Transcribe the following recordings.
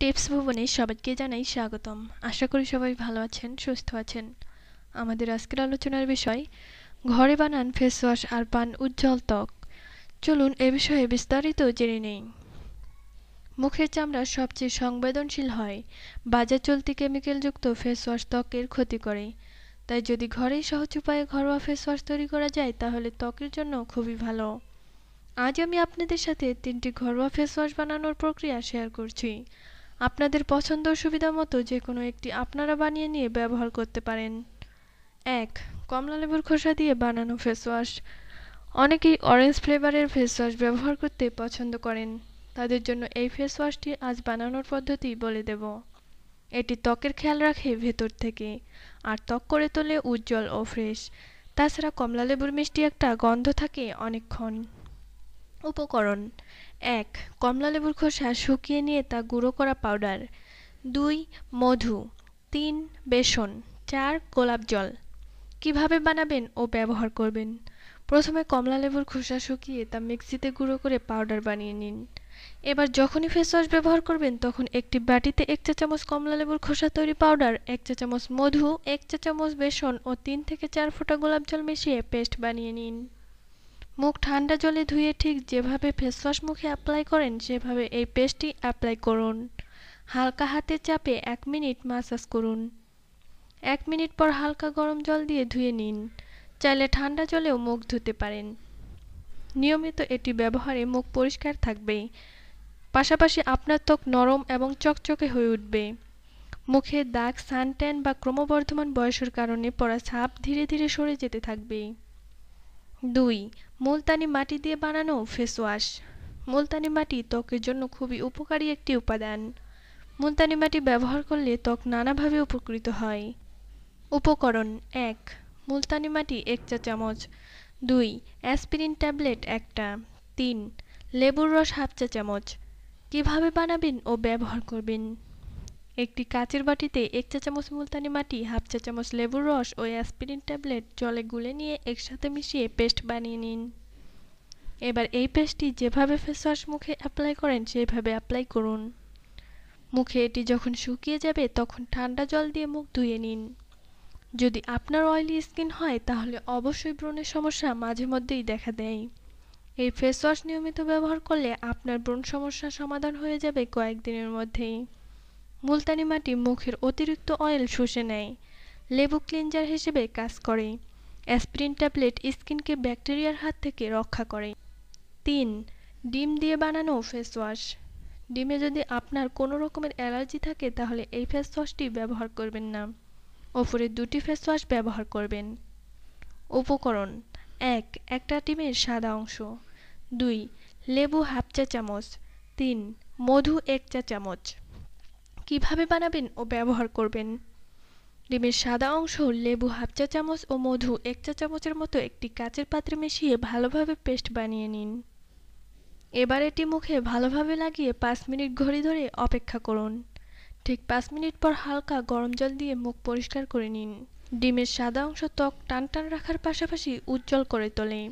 Tips ভুবনে সবাইকে জানাই স্বাগতম। আশা করি সবাই ভালো আছেন, সুস্থ আছেন। আমাদের আজকের আলোচনার বিষয়, ঘরে বানান ফেস ওয়াশ আর পান উজ্জ্বল ত্বক। চলুন এ বিষয়ে বিস্তারিত জেনে নেই। মুখের চামড়া সবচেয়ে সংবেদনশীল হয়, বাজার চলতি কেমিক্যালযুক্ত ফেস ওয়াশ ত্বকের ক্ষতি করে। তাই যদি ঘরেই সহজ উপায়ে ঘরোয়া ফেস ওয়াশ তৈরি করা যায়, তাহলে ত্বকের জন্য খুবই ভালো। আজ আমি আপনাদের সাথে তিনটি ঘরোয়া ফেস ওয়াশ বানানোর প্রক্রিয়া শেয়ার করছি। আপনাদের পছন্দ ও সুবিধা মতো যে কোনো একটি আপনারা বানিয়ে নিয়ে ব্যবহার করতে পারেন। এক, কমলা লেবুর খোসা দিয়ে বানানো ফেস ওয়াশ অনেকেই অরেঞ্জ ফ্লেভারের ফেস ওয়াশ ব্যবহার করতে পছন্দ করেন। তাদের জন্য এই ফেস ওয়াশটি আজ বানানোর পদ্ধতি বলে দেব। এটি ত্বকের খেয়াল রাখে ভেতর থেকে, আর ত্বক করে তোলে উজ্জ্বল ও ফ্রেশ তাছাড়া কমলা লেবুর মিষ্টি একটা গন্ধ থাকে অনেকক্ষণ। উপকরণ। এক, কমলা লেবুর খোসা শুকিয়ে নিয়ে তা গুঁড়ো করা পাউডার। দুই, মধু। তিন, বেসন। চার, গোলাপ জল। কীভাবে বানাবেন ও ব্যবহার করবেন? প্রথমে কমলা লেবুর খোসা শুকিয়ে তা মিক্সিতে গুঁড়ো করে পাউডার বানিয়ে নিন। এবার যখনই ফেস ওয়াশ ব্যবহার করবেন, তখন একটি বাটিতে এক চা চামচ কমলা লেবুর খোসা তৈরি পাউডার, এক চা চামচ মধু, এক চা চামচ বেসন ও তিন থেকে চার ফোঁটা গোলাপ জল মিশিয়ে পেস্ট বানিয়ে নিন। মুখ ঠান্ডা জলে ধুয়ে ঠিক যেভাবে ফেসওয়াশ মুখে অ্যাপ্লাই করেন, সেভাবে এই পেস্টটি অ্যাপ্লাই করুন। হালকা হাতে চাপে এক মিনিট মাসাজ করুন। এক মিনিট পর হালকা গরম জল দিয়ে ধুয়ে নিন। চাইলে ঠান্ডা জলেও মুখ ধুতে পারেন। নিয়মিত এটি ব্যবহারে মুখ পরিষ্কার থাকবে পাশাপাশি আপনার ত্বক নরম এবং চকচকে হয়ে উঠবে। মুখে দাগ, সানট্যান বা ক্রমবর্ধমান বয়সের কারণে পড়া ছাপ ধীরে ধীরে সরে যেতে থাকবে দুই, মুলতানি মাটি দিয়ে বানানো ফেস ওয়াশ। মুলতানি মাটি ত্বকের জন্য খুবই উপকারী একটি উপাদান। মুলতানি মাটি ব্যবহার করলে ত্বক নানাভাবে উপকৃত হয়। উপকরণ এক, মুলতানি মাটি এক চা চামচ। দুই, অ্যাসপিরিন ট্যাবলেট একটা। তিন, লেবুর রস হাফ চা চামচ। কীভাবে বানাবেন ও ব্যবহার করবেন? একটি কাচের বাটিতে এক চা চামচ মুলতানি মাটি, হাফ চা চামচ লেবুর রস ও অ্যাসপিরিন ট্যাবলেট জলে গুলে নিয়ে একসাথে মিশিয়ে পেস্ট বানিয়ে নিন। এবার এই পেস্টটি যেভাবে ফেস ওয়াশ মুখে অ্যাপ্লাই করেন, সেভাবে অ্যাপ্লাই করুন। মুখে এটি যখন শুকিয়ে যাবে, তখন ঠান্ডা জল দিয়ে মুখ ধুয়ে নিন। যদি আপনার অয়েলি স্কিন হয়, তাহলে অবশ্যই ব্রণের সমস্যা মাঝে মধ্যেই দেখা দেয়। এই ফেস ওয়াশ নিয়মিত ব্যবহার করলে আপনার ব্রণ সমস্যার সমাধান হয়ে যাবে কয়েকদিনের মধ্যেই। মুলতানি মাটি মুখের অতিরিক্ত অয়েল শুষে নেয়। লেবু ক্লিনজার হিসেবে কাজ করে। অ্যাসপ্রিন ট্যাবলেট স্কিনকে ব্যাকটেরিয়ার হাত থেকে রক্ষা করে। তিন, ডিম দিয়ে বানানো ফেস ওয়াশ ডিমে যদি আপনার কোনো রকমের অ্যালার্জি থাকে, তাহলে এই ফেস ওয়াশটি ব্যবহার করবেন না। ওপরে দুটি ফেস ওয়াশ ব্যবহার করবেন। উপকরণ, এক, একটা ডিমের সাদা অংশ। দুই, লেবু হাফ চা চামচ। তিন, মধু এক চা চামচ। কীভাবে বানাবেন ও ব্যবহার করবেন? ডিমের সাদা অংশ, লেবু হাফ চা চামচ ও মধু এক চা চামচের মতো একটি কাচের পাত্রে মিশিয়ে ভালোভাবে পেস্ট বানিয়ে নিন। এবার এটি মুখে ভালোভাবে লাগিয়ে পাঁচ মিনিট ঘড়ি ধরে অপেক্ষা করুন। ঠিক পাঁচ মিনিট পর হালকা গরম জল দিয়ে মুখ পরিষ্কার করে নিন। ডিমের সাদা অংশ ত্বক টান টান রাখার পাশাপাশি উজ্জ্বল করে তোলে।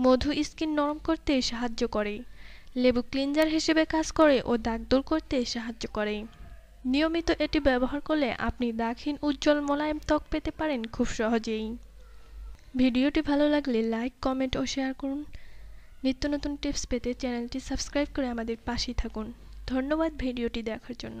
মধু স্কিন নরম করতে সাহায্য করে। লেবু ক্লিনজার হিসেবে কাজ করে ও দাগ দূর করতে সাহায্য করে। নিয়মিত এটি ব্যবহার করলে আপনি দাখিন উজ্জ্বল মোলায়েম ত্বক পেতে পারেন খুব সহজেই। ভিডিওটি ভালো লাগলে লাইক, কমেন্ট ও শেয়ার করুন। নিত্য নতুন টিপস পেতে চ্যানেলটি সাবস্ক্রাইব করে আমাদের পাশেই থাকুন। ধন্যবাদ ভিডিওটি দেখার জন্য।